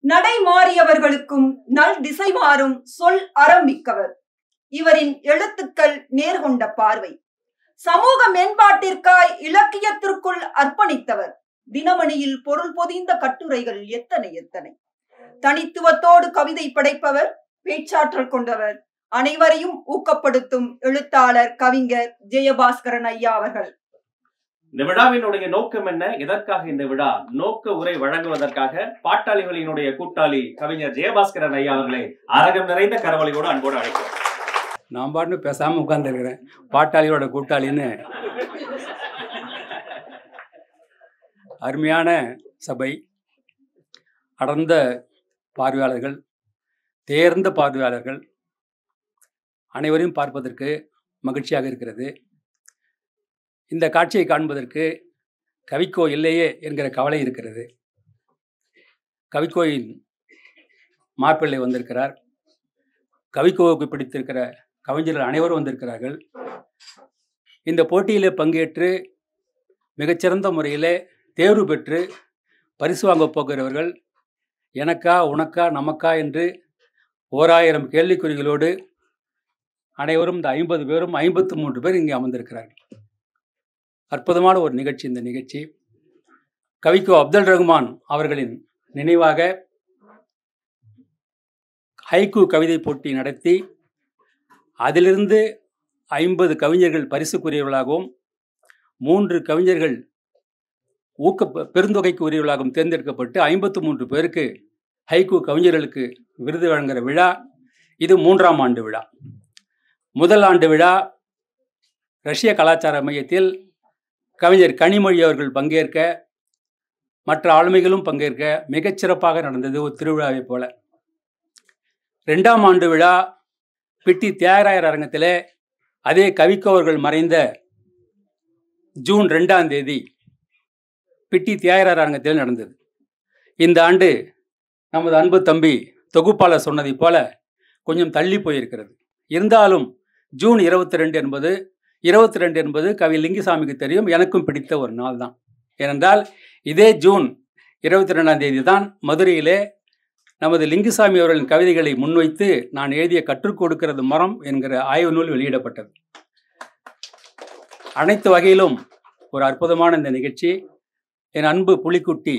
நடை மாறியவர்களுக்கும் நல் திசை மாறும் சொல் அறம் மிக்கவர் இவரின் எழுத்துக்கள் நேர்கொண்ட பார்வை. சமூக மேம்பாட்டிற்காய் இலக்கியத்திற்குள் அர்ப்பணித்தவர். தினமணியில் பொருள் பொதிந்த கட்டுரைகள் எத்தனை எத்தனை. தனித்துவத்தோடு கவிதை படைப்பவர் பேச்சாற்றல் கொண்டவர். அனைவரையும் ஊக்கப்படுத்தும் எழுத்தாளர் கவிஞர் ஜெயபாஸ்கரன் ஐயா அவர்கள். இந்த விழாவினுடைய நோக்கம் என்ன? எதற்காக இந்த விழா? நோக்க உரை வழங்குவதற்காக பாட்டாளிகளினுடைய கூட்டாளி கவிஞர் ஜெயபாஸ்கரன் ஐயா அவர்களை அரகம் நிறைந்த கரவொலியோடு அன்போடு அழைக்கிறோம். நான் பாட்டு பேசாமல் உட்கார்ந்துருக்கிறேன். பாட்டாளியோட கூட்டாளின்னு. அருமையான சபை அடர்ந்த பார்வையாளர்கள் தேர்ந்த பார்வையாளர்கள் அனைவரையும் பார்ப்பதற்கு மகிழ்ச்சியாக இருக்கிறது. இந்த காட்சியை காண்பதற்கு கவிக்கோ இல்லையே என்கிற கவலை இருக்கிறது. கவிக்கோயின் மாப்பிள்ளை வந்திருக்கிறார். கவிக்கோவுக்கு பிடித்திருக்கிற கவிஞர்கள் அனைவரும் வந்திருக்கிறார்கள். இந்த போட்டியில் பங்கேற்று மிகச்சிறந்த முறையில் தேர்வு பெற்று பரிசு வாங்க போகிறவர்கள் எனக்கா உனக்கா நமக்கா என்று ஓராயிரம் கேள்விக்குறிகளோடு அனைவரும் இந்த ஐம்பது பேரும் ஐம்பத்து மூன்று பேர் இங்கே அமர்ந்திருக்கிறார்கள். அற்புதமான ஒரு நிகழ்ச்சி இந்த நிகழ்ச்சி. கவிக்கோ அப்துல் ரஹ்மான் அவர்களின் நினைவாக ஹைக்கூ கவிதை போட்டி நடத்தி அதிலிருந்து ஐம்பது கவிஞர்கள் பரிசுக்குரியவர்களாகவும் மூன்று கவிஞர்கள் ஊக்க பெருந்தொகைக்கு உரியவர்களாகவும் தேர்ந்தெடுக்கப்பட்டு ஐம்பத்து மூன்று பேருக்கு ஹைக்கூ கவிஞர்களுக்கு விருது வழங்குகிற விழா இது மூன்றாம் ஆண்டு விழா. முதல் ஆண்டு விழா ரஷ்ய கலாச்சார மையத்தில் கவிஞர் கனிமொழி அவர்கள் பங்கேற்க மற்ற ஆளுமைகளும் பங்கேற்க மிகச்சிறப்பாக நடந்தது ஒரு திருவிழாவை போல. ரெண்டாம் ஆண்டு விழா பிட்டி தியாகராயர் அரங்கத்தில் அதே கவிக்கோவர்கள் மறைந்த ஜூன் ரெண்டாம் தேதி பிட்டி தியாகராயர் அரங்கத்தில் நடந்தது. இந்த ஆண்டு நமது அன்பு தம்பி தொகுப்பாளர் சொன்னதைப் போல கொஞ்சம் தள்ளி போயிருக்கிறது. இருந்தாலும் ஜூன் இருபத்தி ரெண்டு என்பது இருபத்தி ரெண்டு என்பது கவி லிங்கிசாமிக்கு தெரியும். எனக்கும் பிடித்த ஒரு நாள் தான். ஏனென்றால் இதே ஜூன் இருபத்தி ரெண்டாம் தேதி தான் மதுரையிலே நமது லிங்குசாமி அவர்களின் கவிதைகளை முன்வைத்து நான் எழுதிய கற்றுக் கொடுக்கிறது மரம் என்கிற ஆய்வு நூல் வெளியிடப்பட்டது. அனைத்து வகையிலும் ஒரு அற்புதமான இந்த நிகழ்ச்சி. என் அன்பு புலிக்குட்டி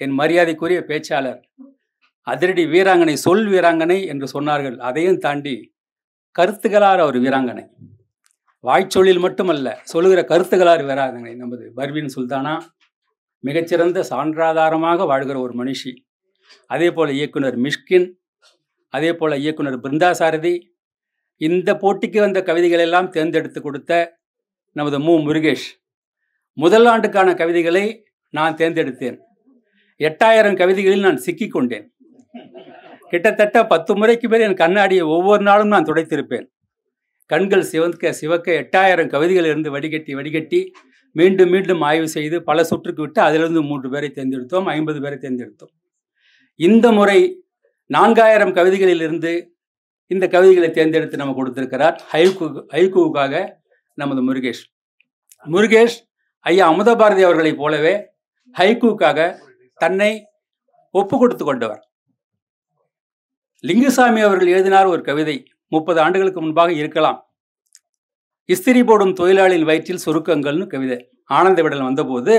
என் மரியாதைக்குரிய பேச்சாளர் அதிரடி வீராங்கனை சொல் வீராங்கனை என்று சொன்னார்கள். அதையும் தாண்டி கருத்துகளார் அவர் வீராங்கனை. வாய்ச்சொல்லில் மட்டுமல்ல சொல்லுகிற கருத்துகளார் வராதுங்க நமது பர்வீன் சுல்தானா மிகச்சிறந்த சான்றாதாரமாக வாழ்கிற ஒரு மனுஷி. அதே போல் இயக்குனர் மிஷ்கின் அதே போல் இயக்குனர் பிருந்தாசாரதி இந்த போட்டிக்கு வந்த கவிதைகள் எல்லாம் தேர்ந்தெடுத்து கொடுத்த நமது மு. முருகேஷ். முதல் ஆண்டுக்கான கவிதைகளை நான் தேர்ந்தெடுத்தேன். எட்டாயிரம் கவிதைகளில் நான் சிக்கிக் கொண்டேன் கிட்டத்தட்ட பத்து முறைக்கு மேல் என் கண்ணாடியை ஒவ்வொரு நாளும் நான் துடைத்திருப்பேன். கண்கள் சிவக்க சிவக்க எட்டாயிரம் கவிதைகள் இருந்து வடிகட்டி வடிகட்டி மீண்டும் மீண்டும் ஆய்வு செய்து பல சுற்றுக்கு விட்டு அதிலிருந்து மூன்று பேரை தேர்ந்தெடுத்தோம் ஐம்பது பேரை தேர்ந்தெடுத்தோம். இந்த முறை நான்காயிரம் கவிதைகளிலிருந்து இந்த கவிதைகளை தேர்ந்தெடுத்து நம்ம கொடுத்திருக்கிறார் ஹைகு ஹைகுவுக்காக நமது முருகேஷ். முருகேஷ் ஐயா அமுத பாரதி அவர்களைப் போலவே ஹைகுவுக்காக தன்னை ஒப்பு கொடுத்து கொண்டவர். லிங்குசாமி அவர்கள் எழுதினார் ஒரு கவிதை முப்பது ஆண்டுகளுக்கு முன்பாக இருக்கலாம். இஸ்திரி போடும் தொழிலாளியின் வயிற்றில் சுருக்கங்கள்னு கவிதை. ஆனந்த விடல் வந்தபோது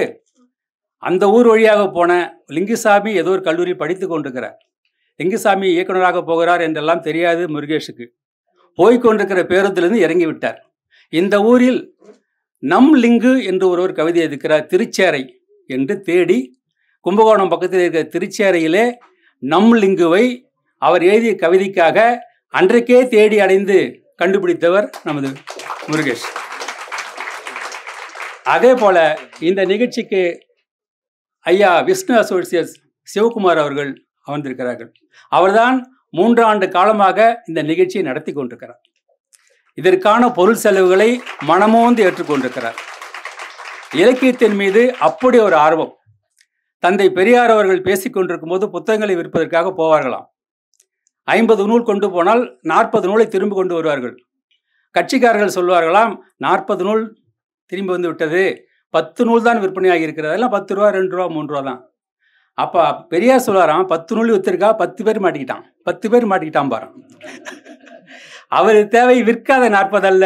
அந்த ஊர் வழியாக போன லிங்குசாமி ஏதோ ஒரு கல்லூரி படித்து கொண்டிருக்கிறார். லிங்குசாமி இயக்குநராக போகிறார் என்றெல்லாம் தெரியாது முருகேஷுக்கு. போய்கொண்டிருக்கிற பேருந்திலிருந்து இறங்கி விட்டார். இந்த ஊரில் நம் லிங்கு என்று ஒருவர் கவிதை இருக்கிறார் திருச்சேரை என்று தேடி கும்பகோணம் பக்கத்தில் இருக்கிற திருச்சேரையிலே நம் லிங்குவை அவர் எழுதிய கவிதைக்காக அன்றைக்கே தேடி அடைந்து கண்டுபிடித்தவர் நமது முருகேஷ். அதே போல இந்த நிகழ்ச்சிக்கு ஐயா விஷ்ணு அசோசியேட்ஸ் சிவகுமார் அவர்கள் அமர்ந்திருக்கிறார்கள். அவர்தான் மூன்றாண்டு காலமாக இந்த நிகழ்ச்சியை நடத்தி கொண்டிருக்கிறார். இதற்கான பொருள் செலவுகளை மனமோந்து ஏற்றுக்கொண்டிருக்கிறார் இலக்கியத்தின் மீது அப்படி ஒரு ஆர்வம். தந்தை பெரியார் அவர்கள் பேசிக்கொண்டிருக்கும் போது புத்தகங்களை விற்பதற்காக போவார்களாம். ஐம்பது நூல் கொண்டு போனால் நாற்பது நூலை திரும்ப கொண்டு வருவார்கள். கட்சிக்காரர்கள் சொல்வார்களாம் நாற்பது நூல் திரும்பி வந்து விட்டது. பத்து நூல் தான் விற்பனையாகி இருக்கிறது. அதெல்லாம் பத்து ரூபா ரெண்டு ரூபா மூன்று ரூபா தான். அப்போ பெரியார் சொல்லுவாராம் பத்து நூல் விற்றுருக்கா பத்து பேர் மாட்டிக்கிட்டான். பத்து பேர் மாட்டிக்கிட்டான் பாரு. அவர் தேவை விற்காத நாற்பது அல்ல.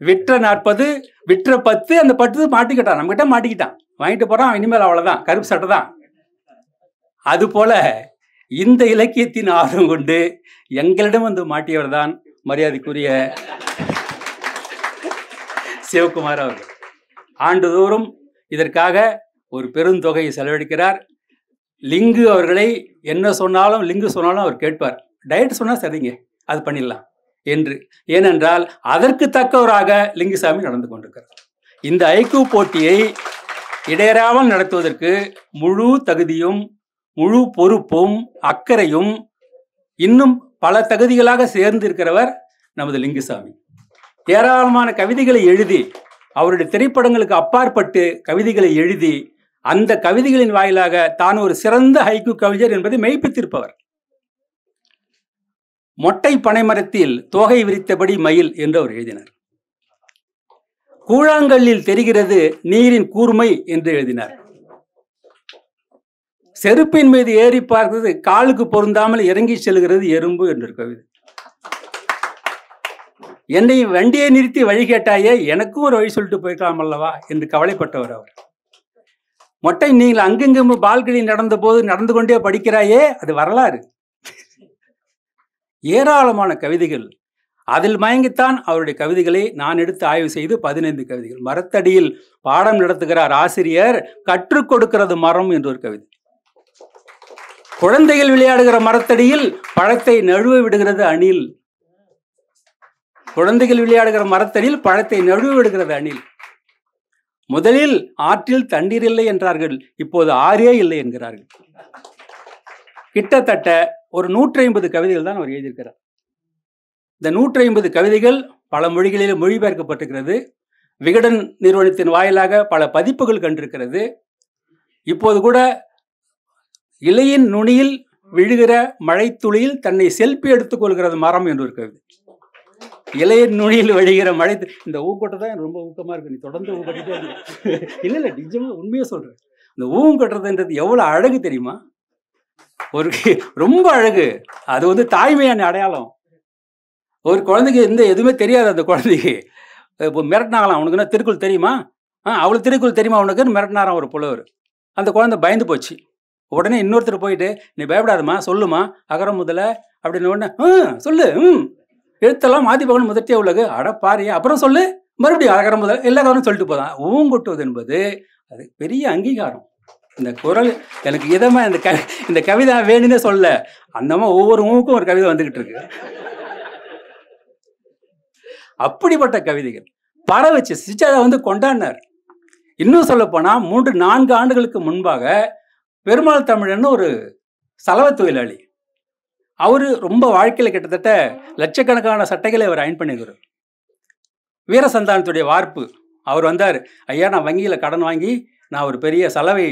விற்ற நாற்பது விற்ற பத்து அந்த பத்து மாட்டிக்கிட்டான். நம்மகிட்ட மாட்டிக்கிட்டான். வாங்கிட்டு போகிறான் இனிமேல் அவ்வளோதான் கருப்பு சட்டை தான். அது போல இந்த இலக்கியத்தின் ஆர்வம் கொண்டு எங்களிடம் வந்து மாட்டியவர் தான் மரியாதைக்குரிய சிவகுமார் அவர்கள். ஆண்டுதோறும் இதற்காக ஒரு பெருந்தொகையை செலவழிக்கிறார். லிங்கு அவர்களை என்ன சொன்னாலும் லிங்கு சொன்னாலும் அவர் கேட்பார். டயட் சொன்னா சரிங்க அது பண்ணிடலாம் என்று. ஏனென்றால் அதற்கு தக்கவராக லிங்குசாமி நடந்து கொண்டிருக்கிறார். இந்த ஐக்கிய போட்டியை இடையறாமல் நடத்துவதற்கு முழு தகுதியும் முழு பொறுப்பும் அக்கறையும் இன்னும் பல தகுதிகளாக சேர்ந்திருக்கிறவர் நமது லிங்குசாமி. ஏராளமான கவிதைகளை எழுதி அவருடைய திரைப்படங்களுக்கு அப்பாற்பட்டு கவிதைகளை எழுதி அந்த கவிதைகளின் வாயிலாக தான் ஒரு சிறந்த ஹைக்கு கவிஞர் என்பதை மெய்ப்பித்திருப்பவர். மொட்டை பனைமரத்தில் தோகை விரித்தபடி மயில் என்று அவர் எழுதினார். கூழாங்கல்லில் தெரிகிறது நீரின் கூர்மை என்று எழுதினார். செருப்பின் மீது ஏறி பார்த்தது காலுக்கு பொருந்தாமல் இறங்கி செல்கிறது எறும்பு என்று கவிதை. என்னை வண்டியை நிறுத்தி வழி கேட்டாயே எனக்கும் ஒரு வழி சொல்லிட்டு போய்க்கலாம் அல்லவா? என்று கவலைப்பட்டவர் அவர். மொட்டை நீங்கள் அங்கெங்கும் பால்கனி நடந்த போது நடந்து கொண்டே படிக்கிறாயே அது வரலாறு. ஏராளமான கவிதைகள். அதில் மயங்கித்தான் அவருடைய கவிதைகளை நான் எடுத்து ஆய்வு செய்து பதினைந்து கவிதைகள். மரத்தடியில் பாடம் நடத்துகிறார் ஆசிரியர் கற்றுக் கொடுக்கிறது மரம் என்று ஒரு கவிதை. குழந்தைகள் விளையாடுகிற மரத்தடியில் பழத்தை நழுவ விடுகிறது அணில். குழந்தைகள் விளையாடுகிற மரத்தடியில் பழத்தை நழுவ விடுகிறது அணில். முதலில் ஆற்றில் தண்ணீர் இல்லை என்றார்கள். இப்போது ஆறே இல்லை என்கிறார்கள். கிட்டத்தட்ட ஒரு நூற்றி ஐம்பது கவிதைகள் தான் அவர் எழுதியிருக்கிறார். இந்த நூற்றி ஐம்பது கவிதைகள் பல மொழிகளில் மொழிபெயர்க்கப்பட்டிருக்கிறது. விகடன் நிறுவனத்தின் வாயிலாக பல பதிப்புகள் கண்டிருக்கிறது. இப்போது கூட இலையின் நுனியில் விழுகிற மழைத்துளியில் தன்னை செல்பி எடுத்துக் கொள்கிறது மரம் என்று இருக்கிறது இலையின் நுனியில் விழுகிற மழை இந்த ஊக்கொட்டை தான் எனக்கு ரொம்ப ஊக்கமா இருக்கு. நீ தொடர்ந்து ஊக்கட்டிட்டே இல்லை இல்லை இல்ல நிஜமா உண்மையா சொல்றேன். இந்த ஊம் கட்டுறதுன்றது எவ்வளவு அழகு தெரியுமா? ஒரு ரொம்ப அழகு. அது வந்து தாய்மையான அடையாளம். ஒரு குழந்தைக்கு எந்த எதுவுமே தெரியாது அந்த குழந்தைக்கு. இப்போ மிரட்டினாங்களாம் அவனுக்கு என்ன திருக்குள் தெரியுமா? ஆ அவளுக்கு திருக்குள் தெரியுமா அவனுக்கு மிரட்டினாராம் ஒரு புலவர். அந்த குழந்தை பயந்து போச்சு. உடனே இன்னொருத்தர் போயிட்டு நீ பயப்படாதம்மா சொல்லுமா அகரம் முதல்ல அப்படின்னு உடனே ம் சொல்லு ம். எழுத்தெல்லாம் மாத்தி பார்க்கணும் உள்ளது அட பாரியா அப்புறம் சொல்லு. மறுபடியும் அகரம் முதல் எல்லா கவனம் சொல்லிட்டு போதான். ஊங்கொட்டுவது என்பது அது பெரிய அங்கீகாரம். இந்த குரல் எனக்கு இதமா இந்த க இந்த கவிதை வேணும்னே சொல்ல. அந்தமா ஒவ்வொரு ஊக்கும் ஒரு கவிதை வந்துகிட்டு இருக்கு. அப்படிப்பட்ட கவிதைகள். பரவச்சு சிச்சாதா வந்து கொண்டாடினார். இன்னும் சொல்ல போனா மூன்று நான்கு ஆண்டுகளுக்கு முன்பாக பெருமாள் தமிழன்னு ஒரு சலவை தொழிலாளி. அவர் ரொம்ப வாழ்க்கையில் கிட்டத்தட்ட லட்சக்கணக்கான சட்டைகளை அவர் அயன் பண்ணியிருக்கிறார் வீரசந்தானத்துடைய வார்ப்பு. அவர் வந்தார் ஐயா நான் வங்கியில் கடன் வாங்கி நான் ஒரு பெரிய சலவை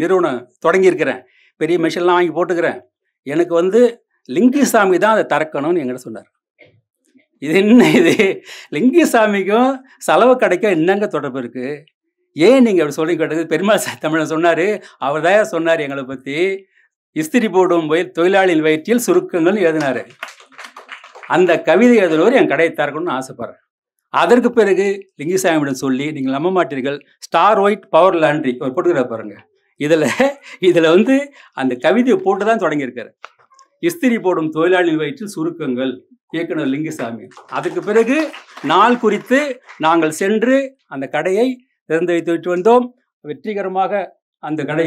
நிறுவனம் தொடங்கியிருக்கிறேன். பெரிய மிஷின்லாம் வாங்கி போட்டுக்கிறேன். எனக்கு வந்து லிங்கிசாமி தான் அதை திறக்கணும்னு என்கிட்ட சொன்னார். இது என்ன இது? லிங்கிசாமிக்கும் செலவு கடைக்கும் என்னங்க தொடர்பு இருக்குது ஏன் நீங்கள் அப்படி சொல்லி கேட்டது பெருமாள் சா- தமிழன் சொன்னார் அவர் தான் சொன்னார் எங்களை பற்றி இஸ்திரி போடும் வயிற் தொழிலாளியின் வயிற்றில் சுருக்கங்கள் எழுதினார். அந்த கவிதை எழுதினவர் என் கடையை திறக்கணும்னு ஆசைப்படுறேன். அதற்கு பிறகு லிங்கிசாமியிடம் சொல்லி நீங்கள் நம்ப மாட்டீர்கள். ஸ்டார் ஒயிட் பவர் லாண்ட்ரி அவர் போட்டுக்கிற பாருங்க. இதில் இதில் வந்து அந்த கவிதையை போட்டு தான் தொடங்கியிருக்காரு. இஸ்திரி போடும் தொழிலாளியின் வயிற்றில் சுருக்கங்கள் இயக்குனர் லிங்குசாமி. அதுக்கு பிறகு நாள் குறித்து நாங்கள் சென்று அந்த கடையை திறந்து வைத்து விட்டு வந்தோம் வெற்றிகரமாக அந்த கடை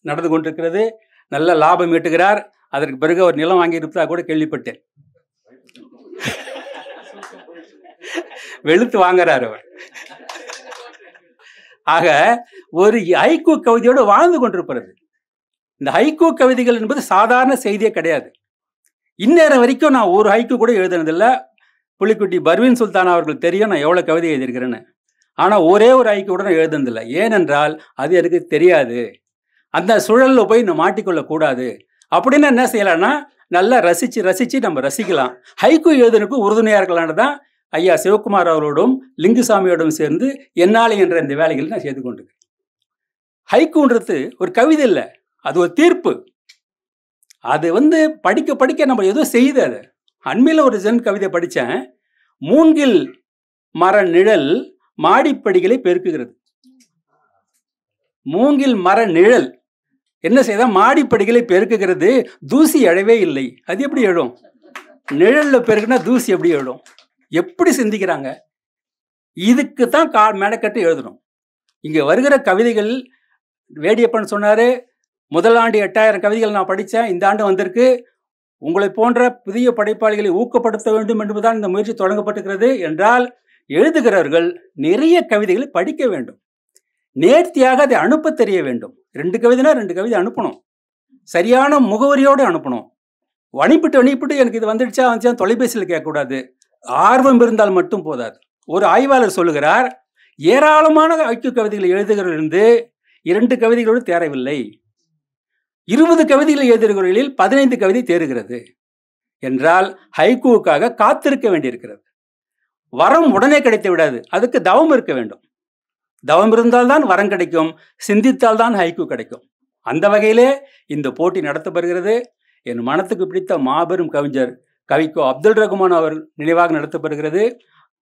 நடந்து கொண்டிருக்கிறது. நல்ல லாபம் ஈட்டுகிறார். அதற்கு பிறகு அவர் நிலம் வாங்கி இருப்பதா கூட கேள்விப்பட்டேன். வெளுத்து வாங்குறார் அவர். ஆக ஒரு ஐக்கூ கவிதையோடு வாழ்ந்து கொண்டிருப்பது இந்த ஹைக்கூ கவிதைகள் என்பது சாதாரண செய்தியே கிடையாது. இந்நேரம் வரைக்கும் நான் ஒரு ஹைக்கூ கூட எழுதுனதில்ல. புலிக்குட்டி பர்வீன் சுல்தான் அவர்கள் தெரியும் நான் எவ்வளோ கவிதை எழுதியிருக்கிறேன்னு. ஆனால் ஒரே ஒரு ஹைக்கூ எழுதுனதில்லை. ஏனென்றால் அது எனக்கு தெரியாது. அந்த சுழலில் போய் நான் மாட்டிக்கொள்ளக்கூடாது அப்படின்னு என்ன செய்யலாம்னா நல்லா ரசித்து ரசித்து நம்ம ரசிக்கலாம். ஹைக்கூ எழுதுனுக்கு உறுதுணையாக இருக்கலான்னு தான் ஐயா சிவகுமார் அவரோடும் லிங்குசாமியோடும் சேர்ந்து என்னாலே என்ற இந்த வேலைகளை நான் செய்து கொண்டிருக்கேன். ஹைக்குன்றது ஒரு கவிதை இல்லை. அது ஒரு தீர்ப்பு. அது வந்து படிக்க படிக்க நம்ம ஏதோ செய்யுது அது. அண்மையில் ஒரு ஜென் கவிதை படித்தேன். மூங்கில் மர நிழல் மாடிப்படிகளை பெருக்குகிறது. மூங்கில் மர நிழல். என்ன செய்த? மாடிப்படிகளை பெருக்குகிறது. தூசி எழவே இல்லை. அது எப்படி எழும்? நிழல்ல பெருக்குனா தூசி எப்படி எழும்? எப்படி சிந்திக்கிறாங்க? இதுக்கு தான் கா மெனக்கட்டு எழுதணும். இங்க வருகிற கவிதைகள் வேடியப்பன் சொன்னாரு முதல் ஆண்டு எட்டாயிரம் கவிதைகள் நான் படித்தேன். இந்த ஆண்டு வந்திருக்கு. உங்களை போன்ற புதிய படைப்பாளிகளை ஊக்கப்படுத்த வேண்டும் என்பதுதான் இந்த முயற்சி தொடங்கப்பட்டிருக்கிறது என்றால் எழுதுகிறவர்கள் நிறைய கவிதைகளை படிக்க வேண்டும். நேர்த்தியாக அதை அனுப்ப தெரிய வேண்டும். ரெண்டு கவிதைனா ரெண்டு கவிதை அனுப்பணும். சரியான முகவரியோடு அனுப்பணும். வணிப்பிட்டு வணிப்பிட்டு எனக்கு இது வந்துடுச்சா வந்துச்சா தொலைபேசியில் கேட்கக்கூடாது. ஆர்வம் இருந்தால் மட்டும் போதாது. ஒரு ஆய்வாளர் சொல்லுகிறார் ஏராளமான ஐக்கிய கவிதைகளை எழுதுகிறவர்களிருந்து இரண்டு கவிதைகளோடு தேரவில்லை. இருபது கவிதைகளை எழுதுகிறவர்களில் பதினைந்து கவிதை தேறுகிறது. என்றால் ஹைக்கூவுக்காக காத்திருக்க வேண்டியிருக்கிறது. வரம் உடனே கிடைத்து விடாது. அதுக்கு தவம் இருக்க வேண்டும். தவம் இருந்தால்தான் வரம் கிடைக்கும். சிந்தித்தால் தான் கிடைக்கும். அந்த வகையிலே இந்த போட்டி நடத்தப்படுகிறது. என் மனத்துக்கு பிடித்த மாபெரும் கவிஞர் கவிக்கோ அப்துல் ரகுமான் அவர் நினைவாக நடத்தப்படுகிறது.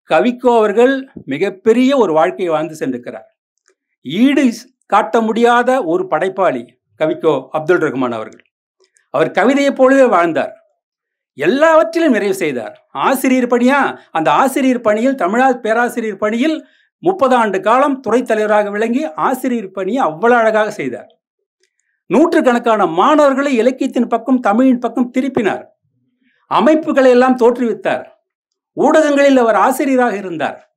கவிக்கோ அவர்கள் மிகப்பெரிய ஒரு வாழ்க்கையை வாழ்ந்து சென்றிருக்கிறார். ஈடு காட்ட முடியாத ஒரு படைப்பாளி கவிக்கோ அப்துல் ரகுமான் அவர்கள். அவர் கவிதையைப் போலவே வாழ்ந்தார். எல்லாவற்றிலும் நிறைவு செய்தார். ஆசிரியர் பணியா? அந்த ஆசிரியர் பணியில் தமிழா பேராசிரியர் பணியில் முப்பது ஆண்டு காலம் துறை தலைவராக விளங்கி ஆசிரியர் பணியை அவ்வளவு அழகாக செய்தார். நூற்றுக்கணக்கான மாணவர்களை இலக்கியத்தின் பக்கம் தமிழின் பக்கம் திருப்பினார். அமைப்புகளை எல்லாம் தோற்றுவித்தார். ஊடகங்களில் அவர் ஆசிரியராக இருந்தார்.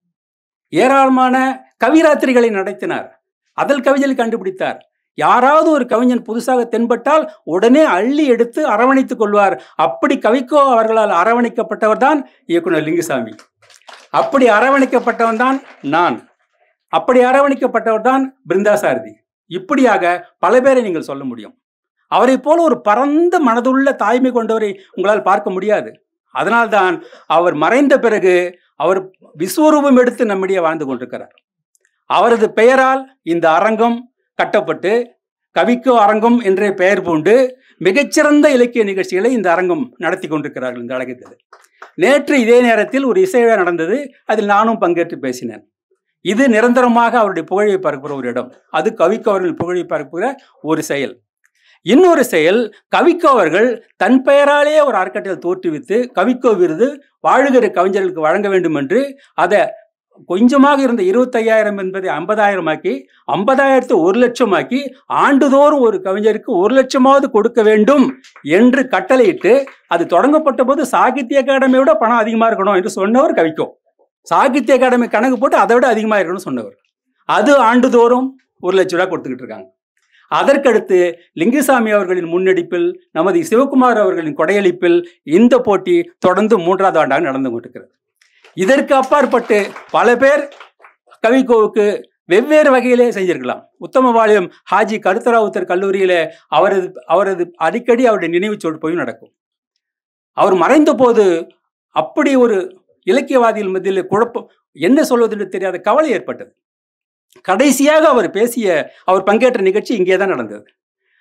ஏராளமான கவிராத்திரிகளை நடத்தினார். அதல் கவிதையில் கண்டுபிடித்தார். யாராவது ஒரு கவிஞன் புதுசாக தென்பட்டால் உடனே அள்ளி எடுத்து அரவணைத்துக் கொள்வார். அப்படி கவிக்கோ அவர்களால் அரவணைக்கப்பட்டவர் தான் இயக்குனர் லிங்குசாமி. அப்படி அரவணைக்கப்பட்டவன் தான் நான். அப்படி அரவணைக்கப்பட்டவர் தான் பிருந்தாசாரதி இப்படியாக பல பேரை நீங்கள் சொல்ல முடியும். அவரை போல ஒரு பரந்த மனதுள்ள தாய்மை கொண்டவரை உங்களால் பார்க்க முடியாது. அதனால்தான் அவர் மறைந்த பிறகு அவர் விஸ்வரூபம் எடுத்து நம்மிடையே வாழ்ந்து கொண்டிருக்கிறார். அவரது பெயரால் இந்த அரங்கம் கட்டப்பட்டு கவிக்கோ அரங்கம் என்றே பெயர் பூண்டு மிகச்சிறந்த இலக்கிய நிகழ்ச்சிகளை இந்த அரங்கம் நடத்தி கொண்டிருக்கிறார்கள் இந்த அழகத்தில் நேற்று இதே நேரத்தில் ஒரு இசைவிழா நடந்தது. அதில் நானும் பங்கேற்று பேசினேன். இது நிரந்தரமாக அவருடைய புகழை பரப்புகிற ஒரு இடம். அது கவிக்கோ அவர்கள் புகழை பரப்புகிற ஒரு செயல். இன்னொரு செயல் கவிக்கோ அவர்கள் தன் பெயராலேயே ஒரு அறக்கட்டளை தோற்றுவித்து கவிக்கோ விருது வாழுகிற கவிஞர்களுக்கு வழங்க வேண்டும் என்று அதை கொஞ்சமாக இருந்த இருபத்தையாயிரம் என்பதை ஐம்பதாயிரம் ஆக்கி ஐம்பதாயிரத்தை ஒரு லட்சம் ஆக்கி ஆண்டுதோறும் ஒரு கவிஞருக்கு ஒரு லட்சமாவது கொடுக்க வேண்டும் என்று கட்டளையிட்டு அது தொடங்கப்பட்ட போது சாகித்ய அகாடமியோட பணம் அதிகமாக இருக்கணும் என்று சொன்னவர் கவிக்கும் சாகித்ய அகாடமி கணக்கு போட்டு அதை விட அதிகமாக இருக்கணும்னு சொன்னவர். அது ஆண்டுதோறும் ஒரு லட்ச ரூபா கொடுத்துக்கிட்டு இருக்காங்க. அதற்கடுத்து லிங்குசாமி அவர்களின் முன்னெடுப்பில் நமது சிவகுமார் அவர்களின் கொடையளிப்பில் இந்த போட்டி தொடர்ந்து மூன்றாவது ஆண்டாக நடந்து கொண்டிருக்கிறது இதற்கு அப்பாற்பட்டு பல பேர் கவிக்கோவுக்கு வெவ்வேறு வகையிலே செஞ்சிருக்கலாம். உத்தமபாளையம் ஹாஜி கருத்தராவுத்தர் கல்லூரியில அவரது அவரது அடிக்கடி அவருடைய நினைவு சொற்பொழிவு நடக்கும். அவர் மறைந்த போது அப்படி ஒரு இலக்கியவாதிகள் மத்தியில் குழப்பம் என்ன சொல்வதென்று தெரியாத கவலை ஏற்பட்டது. கடைசியாக அவர் பேசிய அவர் பங்கேற்ற நிகழ்ச்சி இங்கே தான் நடந்தது.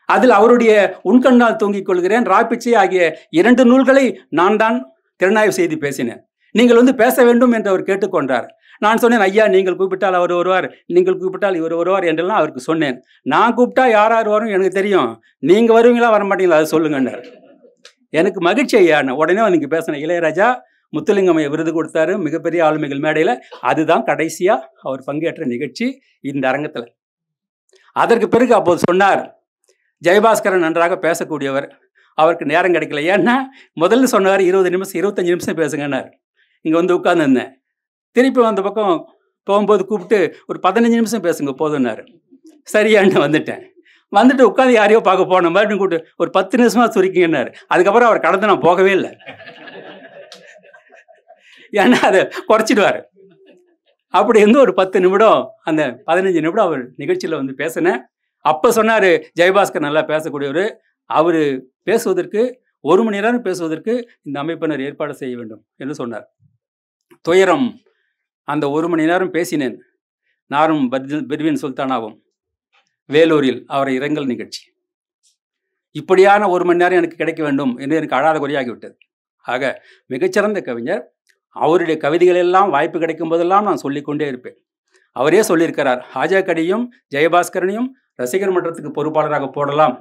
அதில் அவருடைய உண்கண்ணால் தூங்கிக் கொள்கிறேன் ராபிச்சை ஆகிய இரண்டு நூல்களை நான் தான் திறனாய்வு செய்து பேசினேன். நீங்கள் வந்து பேச வேண்டும் என்று அவர் கேட்டுக்கொண்டார். நான் சொன்னேன் ஐயா நீங்கள் கூப்பிட்டால் அவர் வருவார். நீங்கள் கூப்பிட்டால் இவர் வருவார் என்றெல்லாம் அவருக்கு சொன்னேன். நான் கூப்பிட்டா யார் யார் வரும் எனக்கு தெரியும். நீங்கள் வருவீங்களா வர மாட்டீங்களா அதை சொல்லுங்கன்னார். எனக்கு மகிழ்ச்சி ஐயா உடனே வந்து பேசினேன். இளையராஜா முத்துலிங்கம் விருது கொடுத்தாரு மிகப்பெரிய ஆளுமைகள் மேடையில். அதுதான் கடைசியாக அவர் பங்கேற்ற நிகழ்ச்சி இந்த அரங்கத்தில். அதற்கு பிறகு அப்போது சொன்னார் ஜெயபாஸ்கரன் நன்றாக பேசக்கூடியவர். அவருக்கு நேரம் கிடைக்கல. ஏன்னா முதல்ல சொன்னார் இருபது நிமிஷம் இருபத்தஞ்சு நிமிஷம் பேசுங்கன்னார். இங்கே வந்து உட்காந்துருந்தேன் திருப்பி வந்த பக்கம் போகும்போது கூப்பிட்டு ஒரு பதினஞ்சு நிமிஷம் பேசுங்க போதும்னாரு. சரியான்னு வந்துட்டேன். வந்துட்டு உட்காந்து யாரையோ பார்க்க போன மாதிரி கூப்பிட்டு ஒரு பத்து நிமிஷமா சுருக்கிங்கன்னாரு. அதுக்கப்புறம் அவர் கடந்து நான் போகவே இல்லை. ஏன்னா அதை குறைச்சிடுவார். அப்படி இருந்து ஒரு பத்து நிமிடம் அந்த பதினஞ்சு நிமிடம் அவர் நிகழ்ச்சியில் வந்து பேசினேன். அப்போ சொன்னார் ஜெயபாஸ்கர் நல்லா பேசக்கூடியவர். அவர் பேசுவதற்கு ஒரு மணி நேரம் பேசுவதற்கு இந்த அமைப்பினர் ஏற்பாடு செய்ய வேண்டும் என்று சொன்னார். துயரம். அந்த ஒரு மணி நேரம் பேசினேன். நானும் பெர்வின் சுல்தானாவும். வேலூரில் அவரை இரங்கல் நிகழ்ச்சி. இப்படியான ஒரு மணி நேரம் எனக்கு கிடைக்க வேண்டும் என்று எனக்கு அழாத குறையாகிவிட்டது. ஆக மிகச்சிறந்த கவிஞர். அவருடைய கவிதைகள் எல்லாம் வாய்ப்பு கிடைக்கும் போதெல்லாம் நான் சொல்லிக்கொண்டே இருப்பேன். அவரே சொல்லியிருக்கிறார் ஹாஜாக்கடியும் ஜெயபாஸ்கரனையும் ரசிகர் மன்றத்துக்கு பொறுப்பாளராக போடலாம்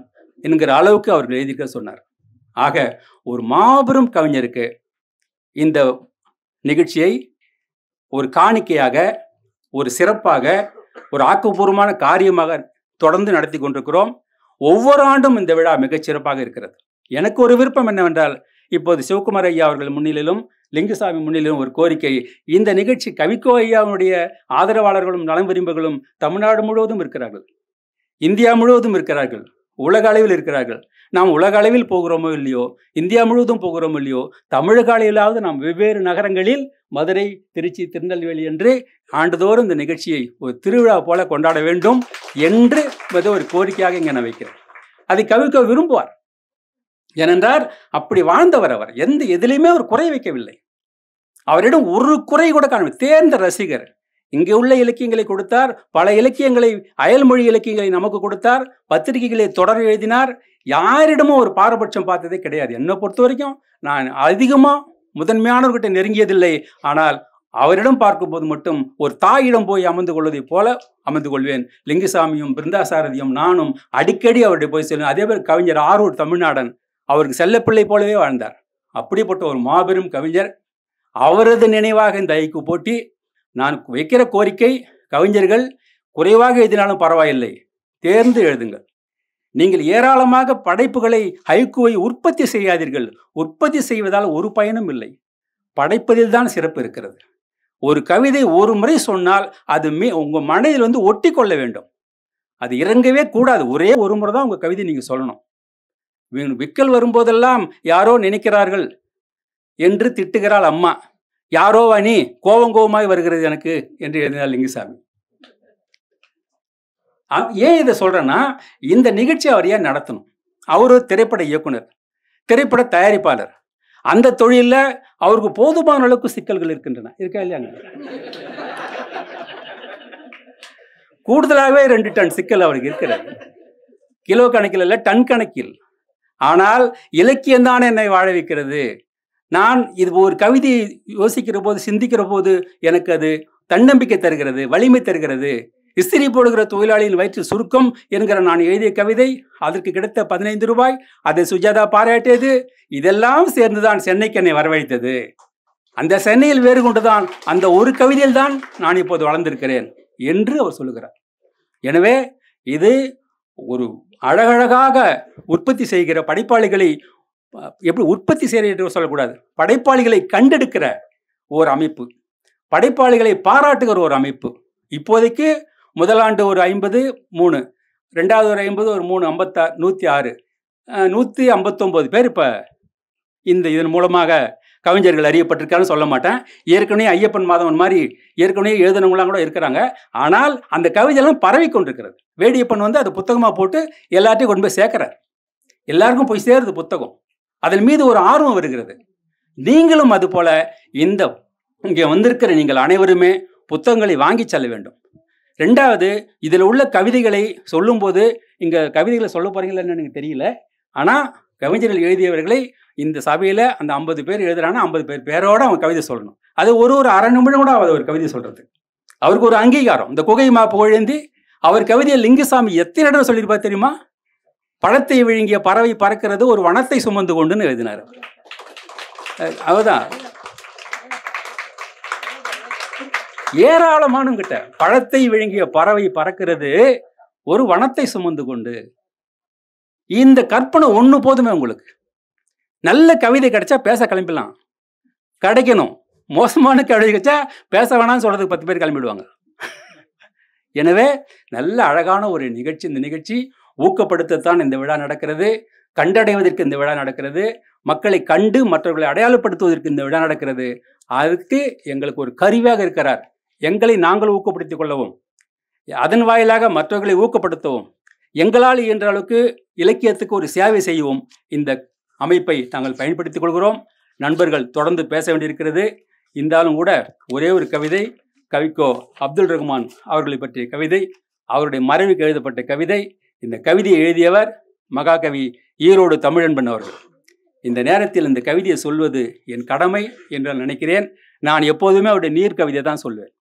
என்கிற அளவுக்கு அவர் எழுதியிருக்க சொன்னார். ஆக ஒரு மாபெரும் கவிஞருக்கு இந்த நிகழ்ச்சியை ஒரு காணிக்கையாக ஒரு சிறப்பாக ஒரு ஆக்கப்பூர்வமான காரியமாக தொடர்ந்து நடத்தி கொண்டிருக்கிறோம். ஒவ்வொரு ஆண்டும் இந்த விழா மிகச் சிறப்பாக இருக்கிறது. எனக்கு ஒரு விருப்பம் என்னவென்றால் இப்போது சிவகுமார் ஐயா அவர்கள் முன்னிலையிலும் லிங்குசாமி முன்னிலையிலும் ஒரு கோரிக்கை இந்த நிகழ்ச்சி கவிக்கோ ஐயாவுடைய ஆதரவாளர்களும் நலம் விரும்புகளும் தமிழ்நாடு முழுவதும் இருக்கிறார்கள். இந்தியா முழுவதும் இருக்கிறார்கள். உலக அளவில் இருக்கிறார்கள். நாம் உலக அளவில் போகிறோமோ இல்லையோ இந்தியா முழுவதும் போகிறோமோ இல்லையோ தமிழக அளவிலாவது நாம் வெவ்வேறு நகரங்களில் மதுரை திருச்சி திருநெல்வேலி என்று ஆண்டுதோறும் இந்த நிகழ்ச்சியை ஒரு திருவிழா போல கொண்டாட வேண்டும் என்று வந்து ஒரு கோரிக்கையாக இங்கே நான் வைக்கிறேன். அதை கவிக்க விரும்புவார். ஏனென்றால் அப்படி வாழ்ந்தவர் அவர். எந்த எதிலையுமே அவர் குறை வைக்கவில்லை. அவரிடம் ஒரு குறை கூட காண தேர்ந்த ரசிகர். இங்கே உள்ள இலக்கியங்களை கொடுத்தார் பல இலக்கியங்களை அயல்மொழி இலக்கியங்களை நமக்கு கொடுத்தார் பத்திரிகைகளை தொடர் எழுதினார் யாரிடமும் ஒரு பாரபட்சம் பார்த்ததே கிடையாது. என்னை பொறுத்த வரைக்கும் நான் அதிகமாக முதன்மையானவர்கிட்ட நெருங்கியதில்லை. ஆனால் அவரிடம் பார்க்கும்போது மட்டும் ஒரு தாயிடம் போய் அமர்ந்து கொள்வதைப் போல அமர்ந்து கொள்வேன். லிங்குசாமியும் பிருந்தாசாரதியும் நானும் அடிக்கடி அவருடைய போய் செல்வேன். அதே மாதிரி கவிஞர் ஆரூர் தமிழ்நாடன் அவருக்கு செல்லப்பிள்ளை போலவே வாழ்ந்தார். அப்படிப்பட்ட ஒரு மாபெரும் கவிஞர். அவரது நினைவாக இந்த ஐக்கு போட்டி நான் வைக்கிற கோரிக்கை கவிஞர்கள் குறைவாக எழுதினாலும் பரவாயில்லை. தேர்ந்து எழுதுங்கள். நீங்கள் ஏராளமாக படைப்புகளை ஹைக்குவை உற்பத்தி செய்யாதீர்கள். உற்பத்தி செய்வதால் ஒரு பயனும் இல்லை. படைப்பதில் தான் சிறப்பு இருக்கிறது. ஒரு கவிதை ஒரு முறை சொன்னால் அது மே உங்கள் மனதில் வந்து ஒட்டி கொள்ள வேண்டும். அது இறங்கவே கூடாது. ஒரே ஒரு முறை தான் உங்கள் கவிதை நீங்கள் சொல்லணும். விக்கல் வரும்போதெல்லாம் யாரோ நினைக்கிறார்கள். என்று திட்டுகிறாள் அம்மா. யாரோ அணி கோவம் கோவமாய் வருகிறது எனக்கு என்று எழுதினார் லிங்குசாமி. ஏன் இதை சொல்கிறேன்னா இந்த நிகழ்ச்சி அவர் ஏன் நடத்தணும்? அவர் திரைப்பட இயக்குனர் திரைப்பட தயாரிப்பாளர். அந்த தொழிலில் அவருக்கு போதுமான அளவுக்கு சிக்கல்கள் இருக்கின்றன. இருக்கா இல்லையாங்க கூடுதலாகவே ரெண்டு டன் சிக்கல் அவருக்கு இருக்கிறது. கிலோ கணக்கில் இல்லை டன் கணக்கில். ஆனால் இலக்கியம் தான் என்னை வாழ வைக்கிறது. நான் இது ஒரு கவிதையை யோசிக்கிற போது சிந்திக்கிற போது எனக்கு அது தன்னம்பிக்கை தருகிறது வலிமை தருகிறது. இஸ்திரி போடுகிற தொழிலாளியின் வயிற்றில் சுருக்கம் என்கிற நான் எழுதிய கவிதை அதற்கு கிடைத்த பதினைந்து ரூபாய் அதை சுஜாதா பாராட்டியது. இதெல்லாம் சேர்ந்துதான் சென்னைக்கு என்னை வரவழைத்தது. அந்த சென்னையில் வேறு கொண்டுதான் அந்த ஒரு கவிதையில் தான் நான் இப்போது வளர்ந்திருக்கிறேன் என்று அவர் சொல்லுகிறார். எனவே இது ஒரு அழகழகாக உற்பத்தி செய்கிற படைப்பாளிகளை எப்படி உற்பத்தி செய்கிற என்று சொல்லக்கூடாது படைப்பாளிகளை கண்டெடுக்கிற ஒரு அமைப்பு படைப்பாளிகளை பாராட்டுகிற ஒரு அமைப்பு. இப்போதைக்கு முதலாண்டு ஒரு ஐம்பது மூணு. ரெண்டாவது ஒரு ஐம்பது ஒரு மூணு ஐம்பத்தா நூற்றி ஆறு நூற்றி ஐம்பத்தொம்போது பேர் இப்போ இந்த இதன் மூலமாக கவிஞர்கள் அறியப்பட்டிருக்காருன்னு சொல்ல மாட்டேன். ஏற்கனவே ஐயப்பன் மாதவன் மாதிரி ஏற்கனவே எழுதினவங்களாம் கூட இருக்கிறாங்க. ஆனால் அந்த கவிதையெல்லாம் பரவி கொண்டிருக்கிறது. வேடியப்பன் வந்து அதை புத்தகமாக போட்டு எல்லாத்தையும் கொண்டு போய் சேர்க்குறார். எல்லாருக்கும் போய் சேருது புத்தகம். அதன் மீது ஒரு ஆர்வம் வருகிறது. நீங்களும் அதுபோல இந்த இங்கே வந்திருக்கிற நீங்கள் அனைவருமே புத்தகங்களை வாங்கி செல்ல வேண்டும். ரெண்டாவது இதில் உள்ள கவிதைகளை சொல்லும்போது இங்கே கவிதைகளை சொல்ல போறீங்களா எனக்கு தெரியல. ஆனால் கவிஞர்கள் எழுதியவர்களை இந்த சபையில் அந்த ஐம்பது பேர் எழுதுறாங்கன்னா ஐம்பது பேர் பேரோட அவங்க கவிதை சொல்லணும். அது ஒரு ஒரு அரை நிமிடம் கூட ஆகாது ஒரு கவிதை சொல்கிறது அவருக்கு ஒரு அங்கீகாரம். இந்த குகை மா புகழேந்தி அவர் கவிதையை லிங்குசாமி எத்தனை இடம் சொல்லியிருப்பா தெரியுமா? பழத்தை விழுங்கிய பறவை பறக்கிறது ஒரு வனத்தை சுமந்து கொண்டுன்னு எழுதினார் அவர். அவர்தான். ஏராளமானும் கிட்ட பழத்தை விழுங்கிய பறவை பறக்கிறது ஒரு வனத்தை சுமந்து கொண்டு இந்த கற்பனை ஒன்று போதுமே உங்களுக்கு. நல்ல கவிதை கிடைச்சா பேச கிளம்பிடலாம். கிடைக்கணும். மோசமான கவிதை கிடைச்சா பேச வேணாம்னு சொல்றதுக்கு பத்து பேர் கிளம்பிடுவாங்க. எனவே நல்ல அழகான ஒரு நிகழ்ச்சி இந்த நிகழ்ச்சி ஊக்கப்படுத்தத்தான் இந்த விழா நடக்கிறது. கண்டடைவதற்கு இந்த விழா நடக்கிறது. மக்களை கண்டு மற்றவர்களை அடையாளப்படுத்துவதற்கு இந்த விழா நடக்கிறது. அதுக்கு எங்களுக்கு ஒரு கருவியாக இருக்கிறார். எங்களை நாங்கள் ஊக்கப்படுத்திக் கொள்ளவும் அதன் வாயிலாக மற்றவர்களை ஊக்கப்படுத்தவும் எங்களால் இயன்ற அளவுக்கு இலக்கியத்துக்கு ஒரு சேவை செய்யவும் இந்த அமைப்பை நாங்கள் பயன்படுத்திக் கொள்கிறோம். நண்பர்கள் தொடர்ந்து பேச வேண்டியிருக்கிறது. இருந்தாலும் கூட ஒரே ஒரு கவிதை கவிக்கோ அப்துல் ரஹ்மான் அவர்களை பற்றிய கவிதை அவருடைய மறைவுக்கு எழுதப்பட்ட கவிதை இந்த கவிதையை எழுதியவர் மகாகவி ஈரோடு தமிழன்பன் அவர்கள். இந்த நேரத்தில் இந்த கவிதையை சொல்வது என் கடமை என்று நினைக்கிறேன். நான் எப்போதுமே அவருடைய நீர் கவிதை தான் சொல்லுவேன்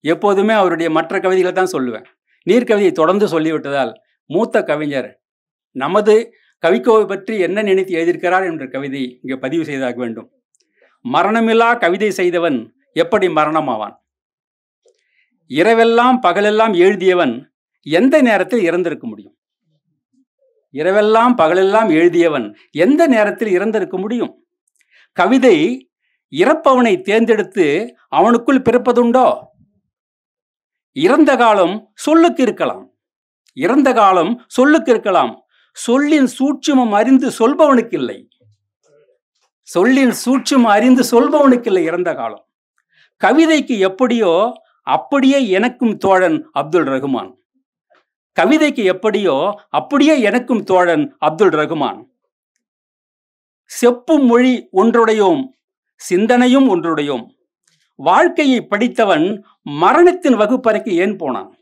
எப்போதுமே அவருடைய மற்ற கவிதைகளை தான் சொல்லுவேன். நீர் கவிதையை தொடர்ந்து சொல்லிவிட்டதால் மூத்த கவிஞர் நமது கவிக்கோவை பற்றி என்ன நினைத்து எழுதியிருக்கிறார் என்ற கவிதை இங்கே பதிவு செய்தாக வேண்டும். மரணமில்லா கவிதை செய்தவன் எப்படி மரணமாவான்? இரவெல்லாம் பகலெல்லாம் எழுதியவன் எந்த நேரத்தில் இறந்திருக்க முடியும்? இரவெல்லாம் பகலெல்லாம் எழுதியவன் எந்த நேரத்தில் இறந்திருக்க முடியும்? கவிதை இறப்பவனை தேர்ந்தெடுத்து அவனுக்குள் பிறப்பதுண்டோ? இறந்த காலம் சொல்லுக்கு இருக்கலாம். இறந்த காலம் சொல்லுக்கு இருக்கலாம். சொல்லின் சூட்சுமம் அறிந்து சொல்பவனுக்கு இல்லை சொல்லின் சூட்சம் அறிந்து சொல்பவனுக்கு இல்லை இறந்த காலம். கவிதைக்கு எப்படியோ அப்படியே எனக்கும் தோழன் அப்துல் ரகுமான். கவிதைக்கு எப்படியோ அப்படியே எனக்கும் தோழன் அப்துல் ரகுமான். செப்பு மொழி ஒன்றுடையோம் சிந்தனையும் ஒன்றுடையோம். வாழ்க்கையை படித்தவன் மரணத்தின் வகுப்பறைக்கு ஏன் போனான்?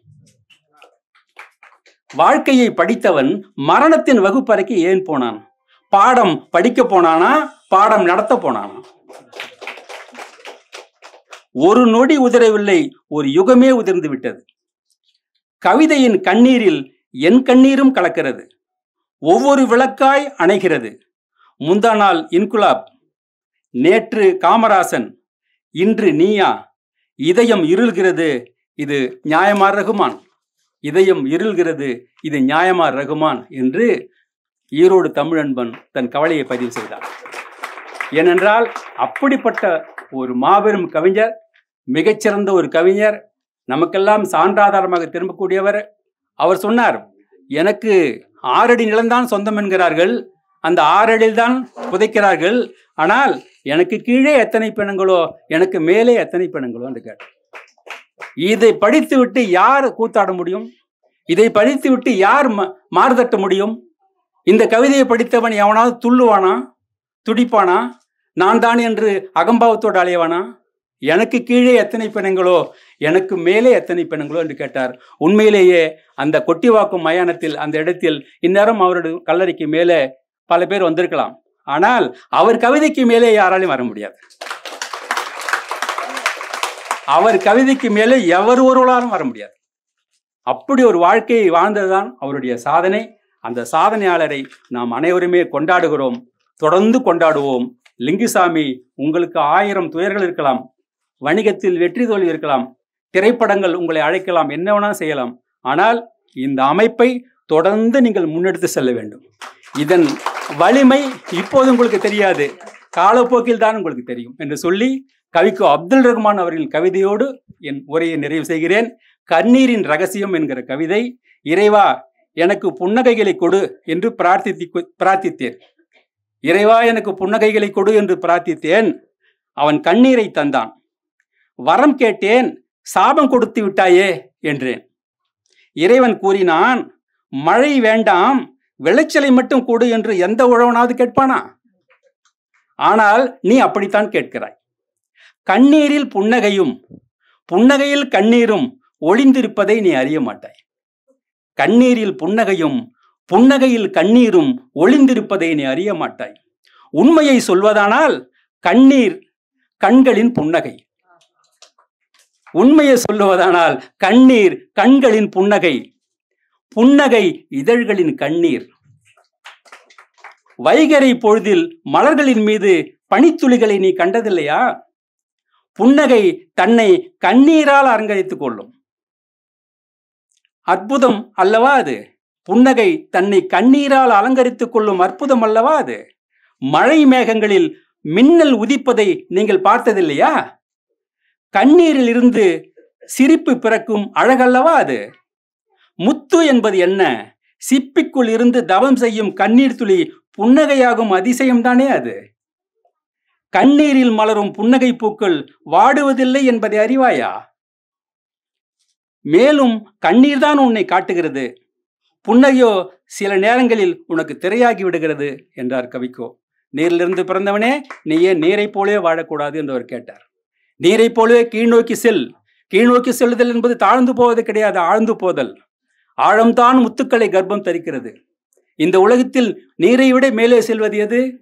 வாழ்க்கையை படித்தவன் மரணத்தின் வகுப்பறைக்கு ஏன் போனான்? பாடம் படிக்க போனானா? பாடம் நடத்த போனானா? ஒரு நொடி உதிரவில்லை ஒரு யுகமே உதிர்ந்து விட்டது. கவிதையின் கண்ணீரில் என் கண்ணீரும் கலக்கிறது. ஒவ்வொரு விளக்காய் அணைகிறது. முந்தா நாள் இன்குலாப். நேற்று காமராசன் இன்று நீயா? இதயம் இருள்கிறது இது நியாயமா ரகுமான். இதயம் இருள்கிறது இது நியாயமா ரகுமான் என்று ஈரோடு தமிழன்பன் தன் கவலையை பதிவு செய்தார். ஏனென்றால் அப்படிப்பட்ட ஒரு மாபெரும் கவிஞர் மிகச்சிறந்த ஒரு கவிஞர் நமக்கெல்லாம் சான்றாதாரமாக திரும்பக்கூடியவர். அவர் சொன்னார் எனக்கு ஆறடி நிலம்தான் சொந்தம் என்கிறார்கள். அந்த ஆறடில் தான் புதைக்கிறார்கள். ஆனால் எனக்கு கீழே எத்தனை பிணங்களோ எனக்கு மேலே எத்தனை பிணங்களோ என்று கேட்டார் இதை படித்து விட்டு யார் கூத்தாட முடியும்? இதை படித்து விட்டு யார் ம- மாறுதட்ட முடியும்? இந்த கவிதையை படித்தவன் எவனாவது துள்ளுவானா? துடிப்பானா? நான் தான் என்று அகம்பாவத்தோடு அலையவானா? எனக்கு கீழே எத்தனை பிணங்களோ எனக்கு மேலே எத்தனை பிணங்களோ என்று கேட்டார். உண்மையிலேயே அந்த கொட்டிவாக்கும் மயானத்தில் அந்த இடத்தில் இந்நேரம் அவருடைய கல்லறைக்கு மேலே பல பேர் வந்திருக்கலாம். ஆனால் அவர் கவிதைக்கு மேலே யாராலையும் வர முடியாது. அவர் கவிதைக்கு மேலே எவர் ஒருவராலும் வர முடியாது. அப்படி ஒரு வாழ்க்கையை வாழ்ந்ததுதான் அவருடைய சாதனை. அந்த சாதனையாளரை நாம் அனைவருமே கொண்டாடுகிறோம். தொடர்ந்து கொண்டாடுவோம். லிங்குசாமி உங்களுக்கு ஆயிரம் துயர்கள் இருக்கலாம். வணிகத்தில் வெற்றி தோல்வி இருக்கலாம். திரைப்படங்கள் உங்களை அழைக்கலாம். என்ன வேணாலும் செய்யலாம். ஆனால் இந்த அமைப்பை தொடர்ந்து நீங்கள் முன்னெடுத்து செல்ல வேண்டும். இதன் வலிமை இப்போது உங்களுக்கு தெரியாது. காலப்போக்கில் தான் உங்களுக்கு தெரியும் என்று சொல்லி கவிக்கு அப்துல் ரஹ்மான் அவர்களின் கவிதையோடு என் உரையை நிறைவு செய்கிறேன். கண்ணீரின் ரகசியம் என்கிற கவிதை இறைவா எனக்கு புன்னகைகளை கொடு என்று பிரார்த்தித்தி பிரார்த்தித்தேன். இறைவா எனக்கு புன்னகைகளை கொடு என்று பிரார்த்தித்தேன். அவன் கண்ணீரை தந்தான். வரம் கேட்டேன் சாபம் கொடுத்து விட்டாயே என்றேன். இறைவன் கூறினான் மழை வேண்டாம் விளைச்சலை மட்டும் கொடு என்று எந்த உழவனாவது கேட்பானா? ஆனால் நீ அப்படித்தான் கேட்கிறாய். கண்ணீரில் புன்னகையும் புன்னகையில் கண்ணீரும் ஒளிந்திருப்பதை நீ அறிய மாட்டாய். கண்ணீரில் புன்னகையும் புன்னகையில் கண்ணீரும் ஒளிந்திருப்பதை நீ அறிய மாட்டாய். உண்மையை சொல்வதானால் கண்ணீர் கண்களின் புன்னகை. உண்மையை சொல்லுவதானால் கண்ணீர் கண்களின் புன்னகை. புன்னகை இதழ்களின் கண்ணீர். வைகரை பொழுதில் மலர்களின் மீது பனித்துளிகளை நீ கண்டதில்லையா? புன்னகை தன்னை கண்ணீரால் அலங்கரித்துக் கொள்ளும். அற்புதம் அல்லவா அது? புன்னகை தன்னை கண்ணீரால் அலங்கரித்துக் கொள்ளும் அற்புதம் அல்லவா அது? மழை மேகங்களில் மின்னல் உதிப்பதை நீங்கள் பார்த்ததில்லையா? கண்ணீரில் இருந்து சிரிப்பு பிறக்கும் அழகல்லவா அது? முத்து என்பது என்ன? சிப்பிக்குள் இருந்து தவம் செய்யும் கண்ணீர் துளி புன்னகையாகும் அதிசயம்தானே அது? கண்ணீரில் மலரும் புன்னகை பூக்கள் வாடுவதில்லை என்பதை அறிவாயா? மேலும் கண்ணீர் தான் உன்னை காட்டுகிறது. புன்னகையோ சில நேரங்களில் உனக்கு திரையாகி விடுகிறது என்றார் கவிக்கோ. நீரிலிருந்து பிறந்தவனே நீ ஏன் நீரை போலவே வாழக்கூடாது என்று அவர் கேட்டார். நீரைப் போலவே கீழ்நோக்கி செல். கீழ்நோக்கி செல்லுதல் என்பது தாழ்ந்து போவது கிடையாது ஆழ்ந்து போதல். ஆழம்தான் முத்துக்களை கர்ப்பம் தரிக்கிறது. இந்த உலகத்தில் நீரை விட மேலே செல்வது எது?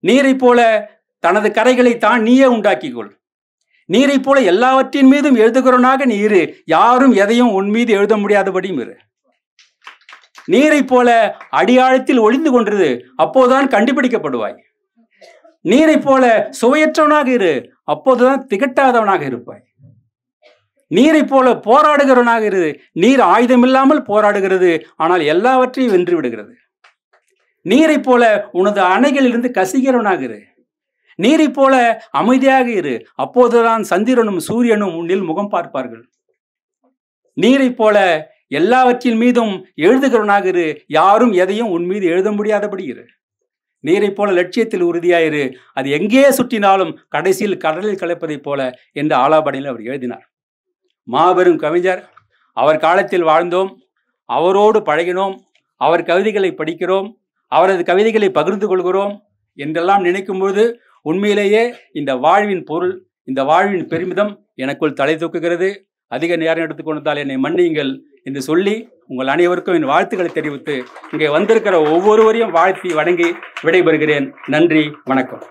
நீரைப் போல தனது கரைகளை தான் நீயே உண்டாக்கிக்கொள். நீரைப் போல எல்லாவற்றின் மீதும் எழுதுகிறவனாக நீ இரு. யாரும் எதையும் உன் மீது எழுத முடியாதபடியும் இரு. நீரைப் போல அடியாழத்தில் ஒளிந்து கொண்டிருது அப்போதுதான் கண்டுபிடிக்கப்படுவாய். நீரைப் போல சுவையற்றவனாக இரு. அப்போதுதான் திகட்டாதவனாக இருப்பாய். நீரைப் போல போராடுகிறவனாக இரு. நீர் ஆயுதமில்லாமல் போராடுகிறது ஆனால் எல்லாவற்றையும் வென்று விடுகிறது. நீரைப் போல உனது அணைகளிலிருந்து கசிகிறவனாக இரு. நீரைப் போல அமைதியாக இரு. அப்போதுதான் சந்திரனும் சூரியனும் உன்னில் முகம் பார்ப்பார்கள். நீரைப் போல எல்லாவற்றின் மீதும் எழுதுகிறவனாக இரு. யாரும் எதையும் உன் மீது எழுத முடியாதபடி இரு. நீரைப் போல லட்சியத்தில் உறுதியாயிரு. அது எங்கே சுற்றினாலும் கடைசியில் கடலில் கலப்பதைப் போல என்ற ஆலாபனையில் அவர் எழுதினார். மாபெரும் கவிஞர். அவர் காலத்தில் வாழ்ந்தோம். அவரோடு பழகினோம். அவர் கவிதைகளை படிக்கிறோம். அவரது கவிதைகளை பகிர்ந்து கொள்கிறோம் என்றெல்லாம் நினைக்கும்போது உண்மையிலேயே இந்த வாழ்வின் பொருள் இந்த வாழ்வின் பெருமிதம் எனக்குள் தலை தூக்குகிறது. அதிக நேரம் எடுத்துக்கொண்டால் என்னை மன்னியுங்கள் என்று சொல்லி உங்கள் அனைவருக்கும் என் வாழ்த்துக்களை தெரிவித்து இங்கே வந்திருக்கிற ஒவ்வொருவரையும் வாழ்த்தி வணங்கி விடைபெறுகிறேன். நன்றி வணக்கம்.